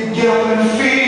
You get up and feel.